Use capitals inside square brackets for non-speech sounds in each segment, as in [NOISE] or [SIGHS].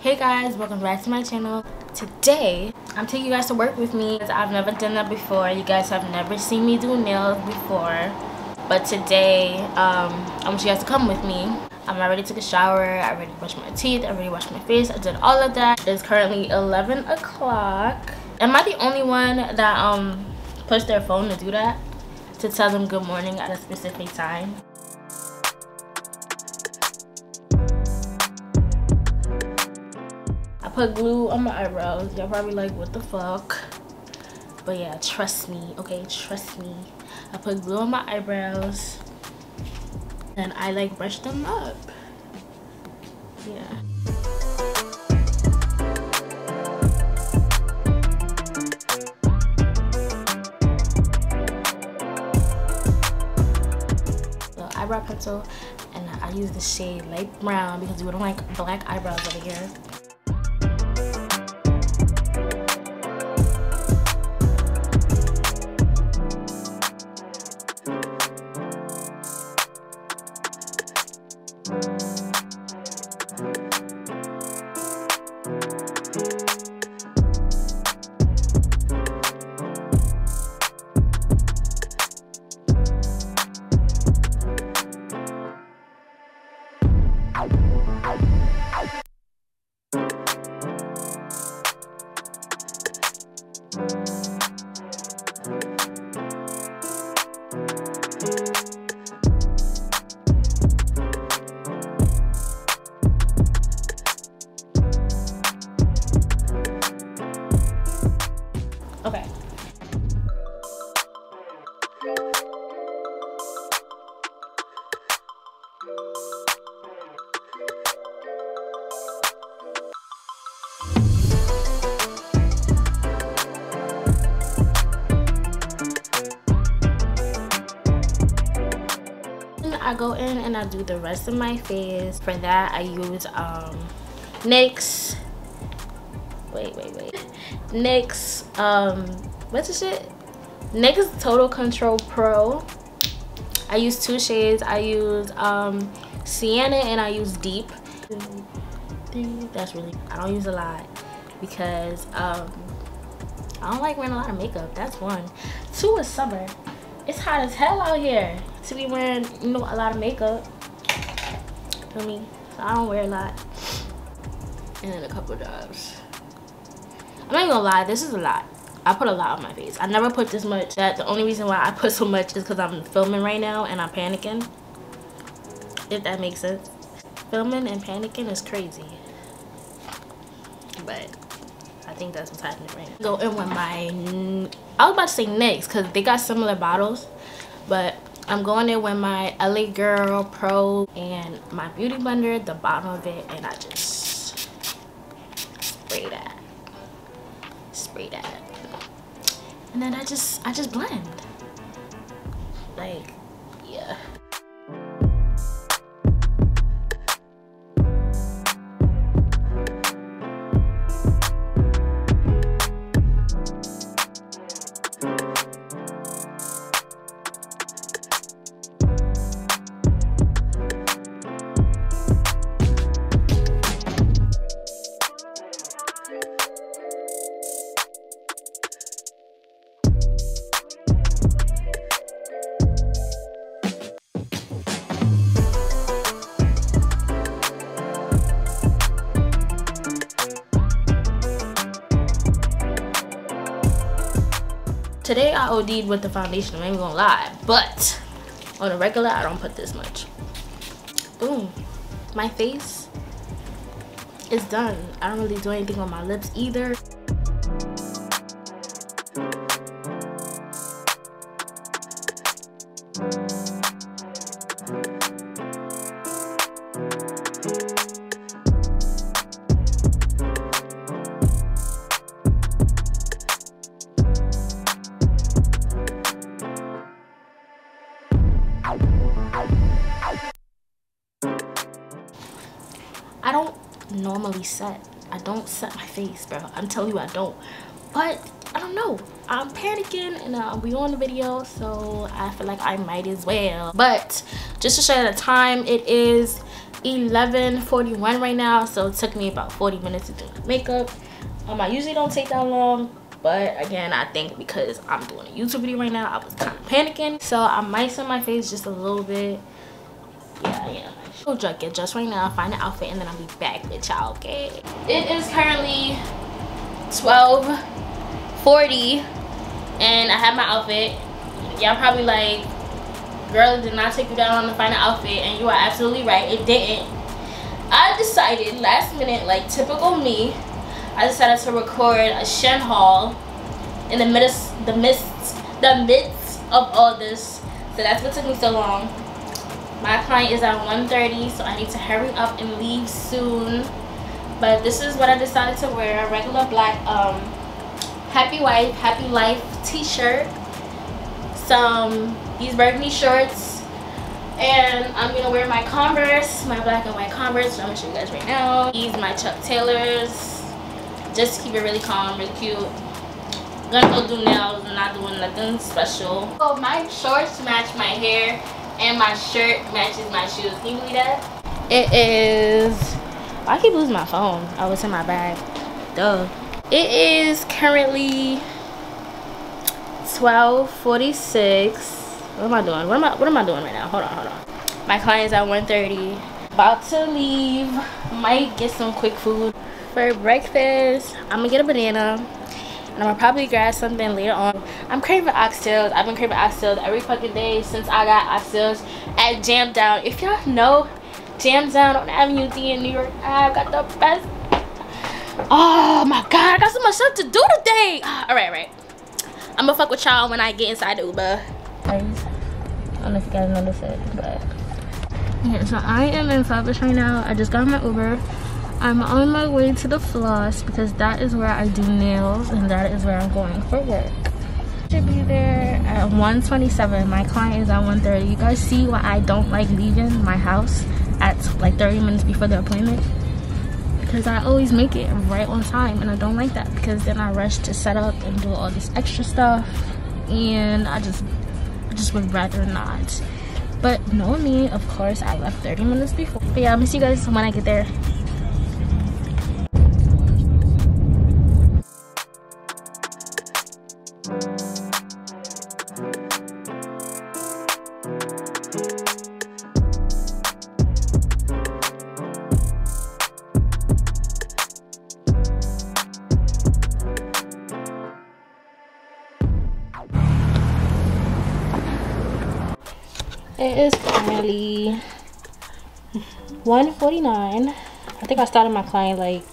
Hey guys, welcome back to my channel. Today, I'm taking you guys to work with me. I've never done that before. You guys have never seen me do nails before. But today, um, I want you guys to come with me. Um, I already took a shower, I already brushed my teeth, I already washed my face, I did all of that. It's currently 11 o'clock. Am I the only one that um pushed their phone to do that? To tell them good morning at a specific time? Put glue on my eyebrows. Y'all probably like, what the fuck? But yeah, trust me, okay? Trust me. I put glue on my eyebrows. And I like brush them up. Yeah. Eyebrow pencil and I use the shade light brown because we don't like black eyebrows over here. I go in and I do the rest of my face. For that, I use um, NYX. Wait, wait, wait. NYX, um, what's the shit? NYX Total Control Pro. I use two shades. I use um, Sienna and I use Deep. That's really, I don't use a lot because um, I don't like wearing a lot of makeup. That's one. Two is summer. It's hot as hell out here to be wearing, you know, a lot of makeup. Feel me? So I don't wear a lot. And then a couple doves. I'm not even gonna lie, this is a lot. I put a lot on my face. I never put this much. That the only reason why I put so much is because I'm filming right now and I'm panicking. If that makes sense. Filming and panicking is crazy. But I think that's what's happening right now. Go in with my, I was about to say NYX because they got similar bottles. But I'm going in with my LA Girl Pro and my Beauty Blender, the bottom of it, and I just spray that. Spray that. And then I just, I just blend. Like, yeah. I OD'd with the foundation, I'm not gonna lie. But on a regular, I don't put this much. Boom. My face is done. I don't really do anything on my lips either. Set. I don't set my face, bro. I'm telling you, I don't. But I don't know. I'm panicking and uh, we on the video, so I feel like I might as well. But just to show you the time, it is 11:41 right now, so it took me about 40 minutes to do my makeup. Um, I usually don't take that long, but again, I think because I'm doing a YouTube video right now, I was kind of panicking, so I might set my face just a little bit. Yeah, yeah. Go drug get dressed right now, find an outfit, and then I'll be back with y'all. Okay. It is currently 12:40 and I have my outfit. Y'all probably like, girl, did not take you down on the final outfit, and you are absolutely right, it didn't. I decided last minute, like typical me, I decided to record a Shein haul in the midst, the midst, the midst of all this. So that's what took me so long. My client is at 1.30, so I need to hurry up and leave soon. But this is what I decided to wear, a regular black um, happy wife, happy life t-shirt, some these burgundy shorts, and I'm gonna wear my Converse, my black and white Converse, I'm gonna show you guys right now. These my Chuck Taylors, just to keep it really calm, really cute. Gonna go do nails, I'm not doing nothing special. So my shorts match my hair, and my shirt matches my shoes. Can you believe that? It is. I keep losing my phone. Oh, I was in my bag. Duh. It is currently 12:46. What am I doing? What am I? What am I doing right now? Hold on, hold on. My client's at 1:30. About to leave. Might get some quick food for breakfast. I'm gonna get a banana. And I'm gonna probably grab something later on. I'm craving oxtails. I've been craving oxtails every fucking day since I got oxtails at Jam Down. If y'all know Jam Down on Avenue D in New York, I've got the best Oh my god, I got so much stuff to do today. [SIGHS] All right, right. I'm gonna fuck with y'all when I get inside the Uber. I don't know if you guys noticed it, but yeah. So I am in Flatbush right now. I just got my Uber. I'm on my way to the floss because that is where I do nails and that is where I'm going for work. Should be there at 1:27. My client is at 1:30. You guys see why I don't like leaving my house at like 30 minutes before the appointment? because I always make it right on time and I don't like that because then I rush to set up and do all this extra stuff and I just I just would rather not but knowing me of course I left 30 minutes before but yeah I'll see you guys when I get there It is currently 149. I think I started my client like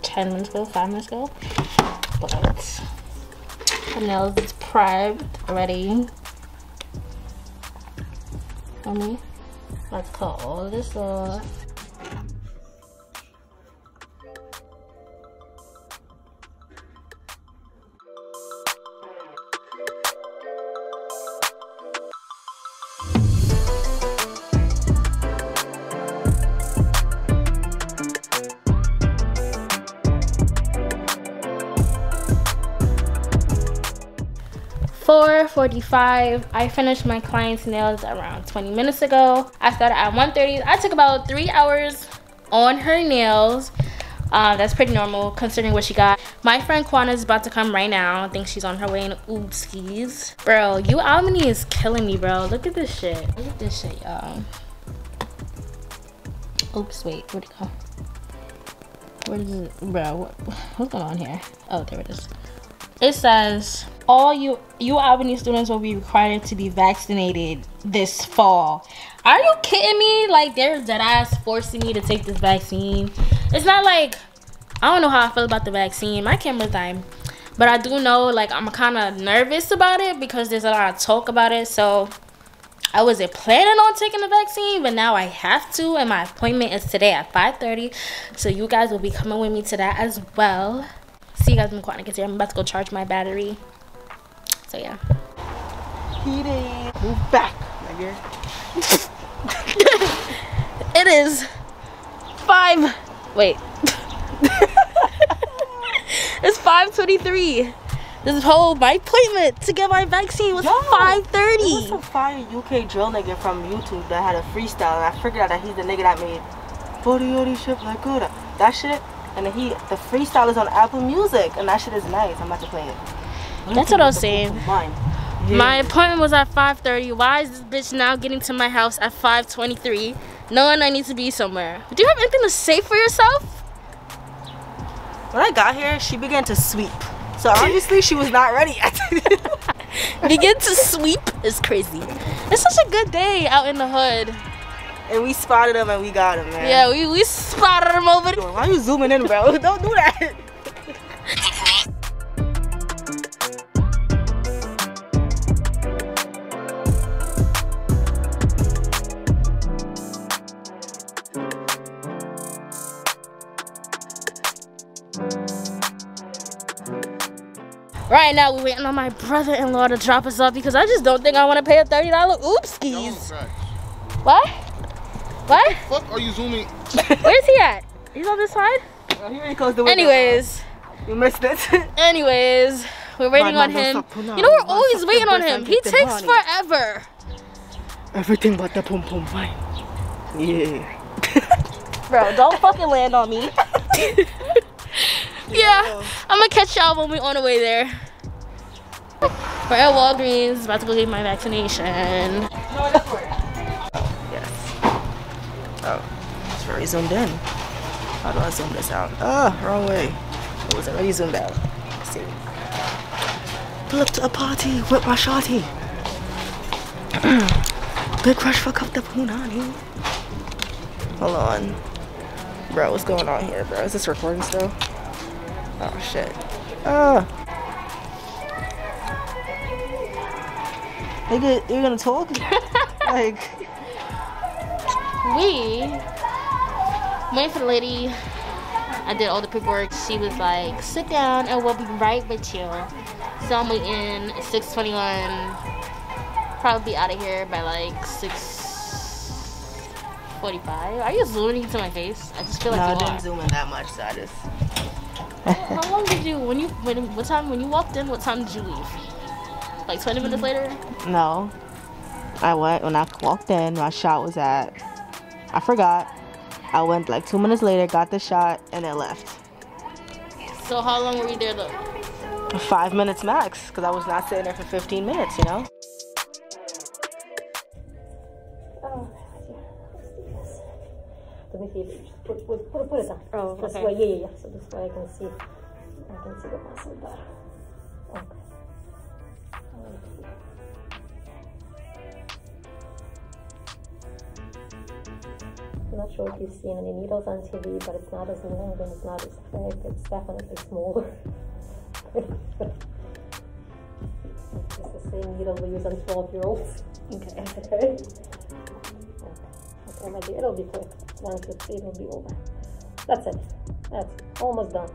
10 minutes ago, 5 minutes ago. But the nails is primed already. For me. Let's cut all this off. Four forty-five. I finished my client's nails around 20 minutes ago. I started at 1.30. I took about three hours on her nails. Uh, that's pretty normal considering what she got. My friend Kwana is about to come right now. I think she's on her way in Oopsies. Bro, UAlbany is killing me, bro. Look at this shit. Look at this shit, y'all. Oops, wait, where'd it go? Where is it? Bro, what, what's going on here? Oh, there it is. It says, all you UAlbany students will be required to be vaccinated this fall. Are you kidding me? Like they're dead ass forcing me to take this vaccine. It's not like I don't know how I feel about the vaccine. My camera's dying. But I do know like I'm kind of nervous about it because there's a lot of talk about it. So I wasn't planning on taking the vaccine, but now I have to, and my appointment is today at 5:30. So you guys will be coming with me to that as well. See you guys when Quantic here. I'm about to go charge my battery. So yeah. Heating. Move back, nigga. [LAUGHS] it is five. Wait. [LAUGHS] it's 5:23. This whole my appointment to get my vaccine was Yo, five There was some fire UK drill nigga from YouTube that had a freestyle, and I figured out that he's the nigga that made Body Yodi shit like good. That shit, and he the freestyle is on Apple Music, and that shit is nice. I'm about to play it. That's what I was saying. Mine. My appointment was at five thirty. Why is this bitch now getting to my house at five twenty three? Knowing I need to be somewhere. Do you have anything to say for yourself? When I got here, she began to sweep. So obviously she was not ready yet. [LAUGHS] Begin to sweep is crazy. It's such a good day out in the hood. And we spotted him and we got him, man. Yeah, we, we spotted him over there. Why are you zooming in, bro? [LAUGHS] Don't do that. Right now, we're waiting on my brother-in-law to drop us off because I just don't think I want to pay a thirty dollar oopskies. What? What? Fuck are you zooming? [LAUGHS] Where's he at? He's on this side. He really closed the window. Anyways, you missed it. [LAUGHS] anyways, we're waiting on Man, man, him. don't stop, pull You know, we're on. always waiting on him. He takes body. forever. Everything but the pum pum fine. Yeah. Bro, don't [LAUGHS] fucking land on me. yeah, I'm gonna catch y'all when we're on the way there. We're at Walgreens, about to go get my vaccination. Oh, it's very zoomed in. How do I zoom this out? Ah, wrong way. It was already zoomed out. Let's see. Pull up to a party with my shawty. [CLEARS THROAT] Big crush fuck up the punani. Hold on. Bro, what's going on here, bro? Is this recording still? Oh, shit. Ah. Nigga, you're gonna talk? [LAUGHS] like, We waiting for the lady. I did all the paperwork. She was like, sit down and we'll be right with you. So I'm waiting 621. Probably out of here by like 645. Are you zooming into my face? I just feel like no, I didn't are. zoom in that much, so I just. How long did you when you when what time when you walked in? What time did you leave? Like 20 minutes mm. later? No. I went when I walked in. My shot was at. I forgot. I went like two minutes later, got the shot, and then left. So how long were you there though? Five minutes max, because I was not sitting there for 15 minutes, you know? Let me see. Put, put, put, put it down. Oh, This okay. way, yeah, yeah, yeah. So this way I can see. I can see the muscle better. Okay. Not sure if you've seen any needles on TV, but it's not as long and it's not as thick. It's definitely smaller. it's the same needle we use on 12 year olds. Okay. Okay. Okay, maybe it'll be quick. 150 it'll be over. That's it. That's it. almost done.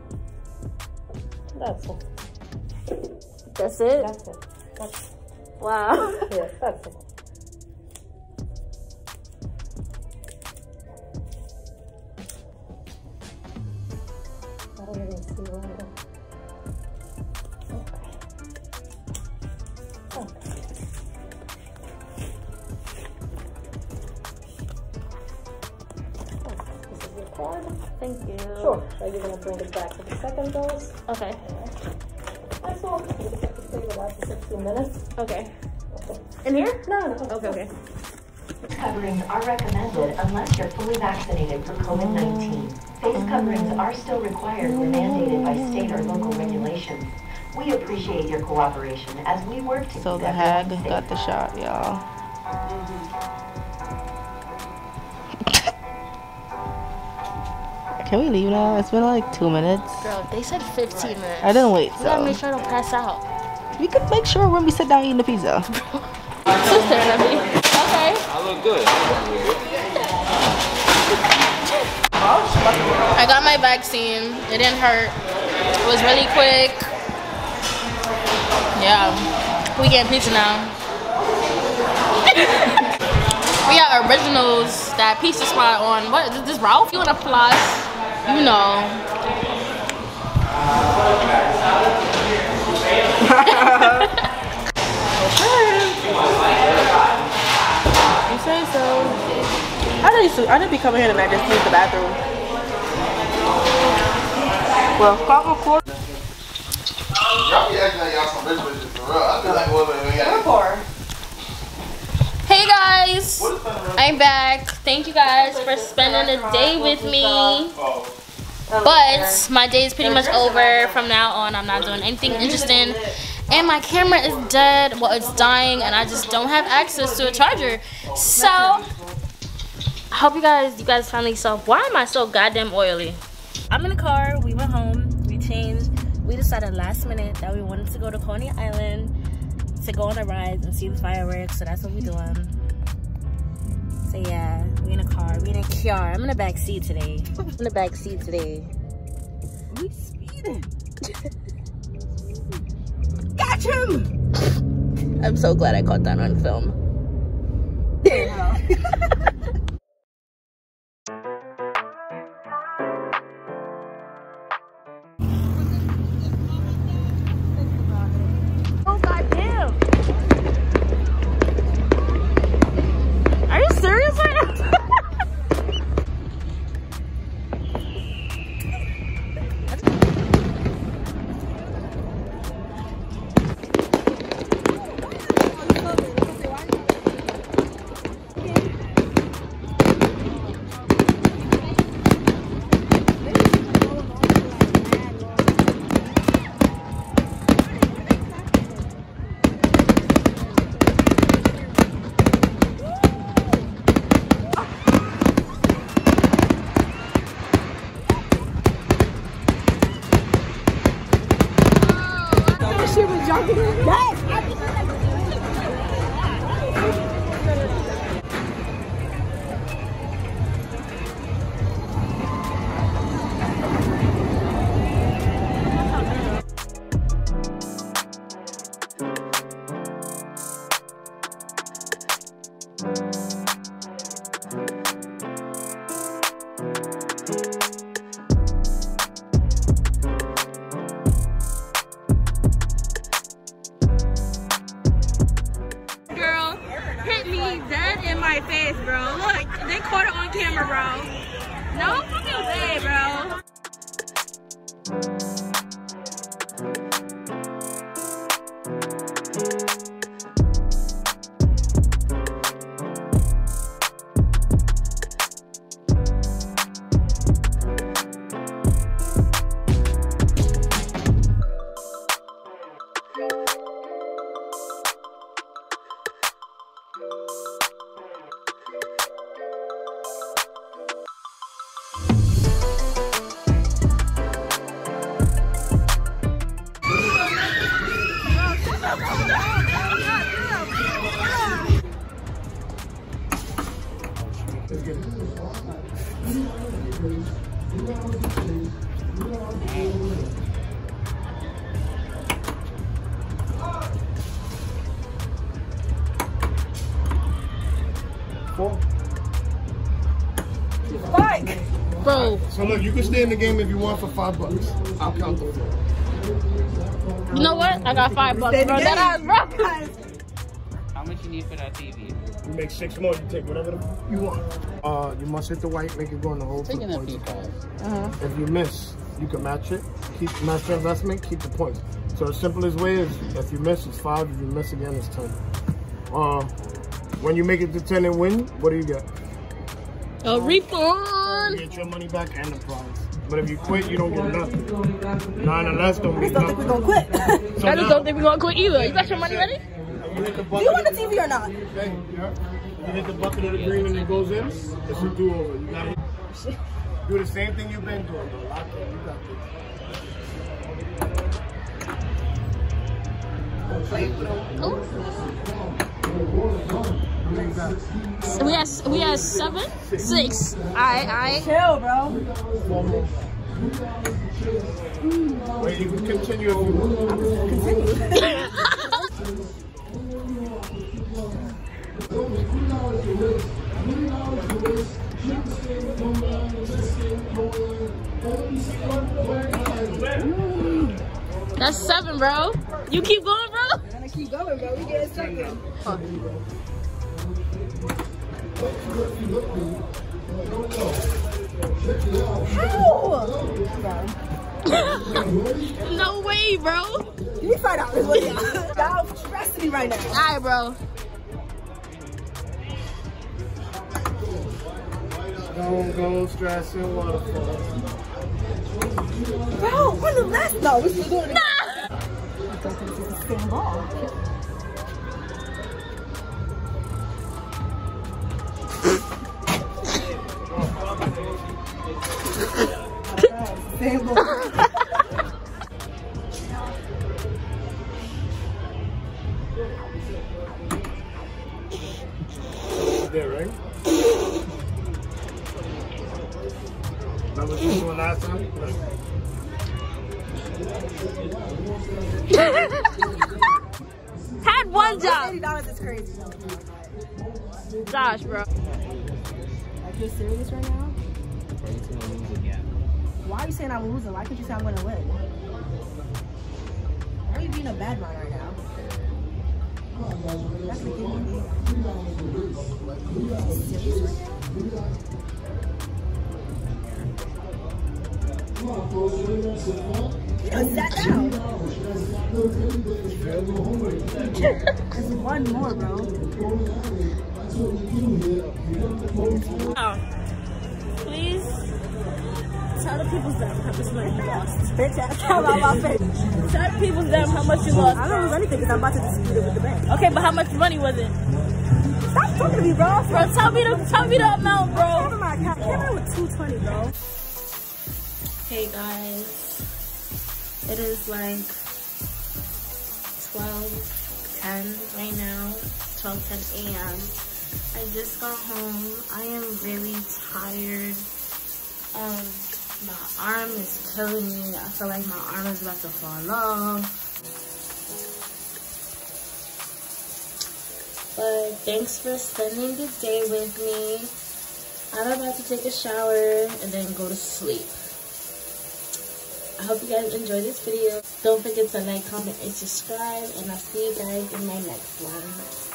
That's it. That's it? That's it. That's Wow. yes, that's it. Okay. That's all. You just have to stay with 16 minutes. Okay. Okay. In here? No, no. Okay, okay. Coverings are recommended unless you're fully vaccinated for COVID-19. Face coverings are still required where mandated by state or local regulations. We appreciate your cooperation as we work to So the hag got the shot, y'all. Can we leave now? It's been like two minutes. Girl, they said 15 minutes. I didn't wait, We gotta make sure I don't pass out. we could make sure when we sit down eating the pizza. She's staring at me. Okay. I look good. I look good. I got my vaccine. It didn't hurt. It was really quick. Yeah. We getting pizza now. [LAUGHS] we got originals, that pizza spot on what is this Ralph? You want a plus? you know. [LAUGHS] you say so. I didn't. I didn't be coming here tonight just to use the bathroom. Well, call record. Y'all be acting like y'all some rich bitches for real. I feel like women. Hey guys? I'm back. Thank you guys for spending the day with me. But my day is pretty much over. From now on, I'm not doing anything interesting. And my camera is dead. Well, it's dying, and I just don't have access to a charger. So, I hope you guys, you guys finally saw. Why am I so goddamn oily? I'm in the car. We went home. We changed. We decided last minute that we wanted to go to Coney Island to go on a ride and see the fireworks. So that's what we're doing. So yeah, we in a car. We in a car. I'm in the back seat today. I'm in the back seat today. We speeding. [LAUGHS] Got him. I'm so glad I caught that on film. [LAUGHS] girl No Bro, So look, you can stay in the game if you want for five bucks. I'll count the floor. you know what? I got five bucks, bro. That ass, bro. How much you need for that TV? You make six more, you take whatever the you want. Uh, you must hit the white, make it go in the hole. Taking the that points. P5. If you miss, you can match it. Keep match your investment, keep the points. So the simplest way is if you miss, it's five. If you miss again, it's ten. Uh, when you make it to ten and win, what do you get? A You refund. get your money back and the prize. But if you quit, you don't get nothing. Nine and less don't get nothing. I don't think We're gonna quit. So I just now- don't think we're gonna quit either. You got your money ready? You hit the Do you want the TV or not? okay, yeah. You hit the bucket of the green and it goes in. It's a do-over. You gotta do the same thing you've been doing. Though. Lock in. You got this. We had we had seven, six. Alright, alright. Chill, bro. One. Wait, you can continue if you want. That's seven, bro. You keep going, bro. Gotta keep going, bro. We get second. [LAUGHS] No way, bro. Let me find out. Y'all stressing me right now. Alright, bro. Don't go stressing waterfall. Bro, when the last? No, we still doing it. Because it's the same ball. Same ball. Josh, bro. Like you're serious right now? Why are you saying I'm losing? Why can't you say I'm gonna win? Why are you being a bad man right now? That's gonna give me serious right now? You done sat down. There's [LAUGHS] one more, bro. Oh. Please tell the people's them how much money you lost. Bitch ass come out my face. Tell the people's them how much you lost. I don't lose anything because I'm about to dispute it with the bank. Okay, but how much money was it? Stop talking to me, bro. Bro, tell me the tell me the amount, bro. Give me my account. Give me with 220, bro. Hey guys, it is like 12, 10 right now, 12, 10 a.m. I just got home. I am really tired. Um, my arm is killing me. I feel like my arm is about to fall off. But thanks for spending the day with me. I'm about to take a shower and then go to sleep. I hope you guys enjoyed this video. Don't forget to like, comment, and subscribe. And I'll see you guys in my next one.